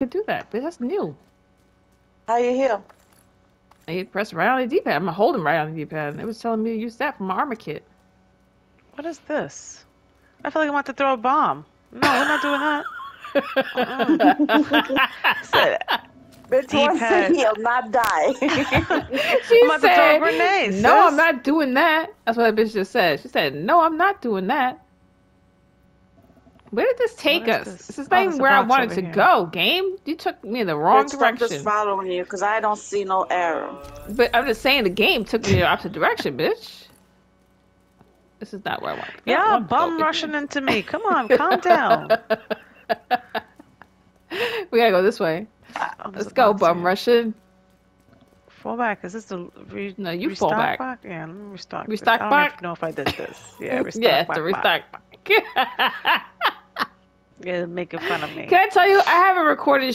could do that, but that's new. How you heal? I hit press right on the D-pad. I'm holding right on the D-pad. It was telling me to use that for my armor kit. What is this? I feel like I'm about to throw a bomb. No, we're not doing that. Said, Bitch wants to D-pad. heal, not die. She I'm about to throw said, a grenade. "No. I'm not doing that." That's what that bitch just said. She said, "No, I'm not doing that." Where did this take is us? this? This is Oh, not even where I wanted to here. go. Game, you took me in the wrong Bitch, I'm just following you because I don't see no arrow. But I'm just saying the game took me in the opposite direction, bitch. This is not where I want. to go. Yeah, want to go bum rushing here. into me. Come on, calm down. we gotta go this way. Let's go, bum here. rushing. Fall back. Is this the re- No, you fall restock back. Yeah, let me restock. this. Restock I don't back? even know if I did this. Yeah, restock yeah, back, the back. restock. Yeah, making fun of me. Can I tell you, I haven't recorded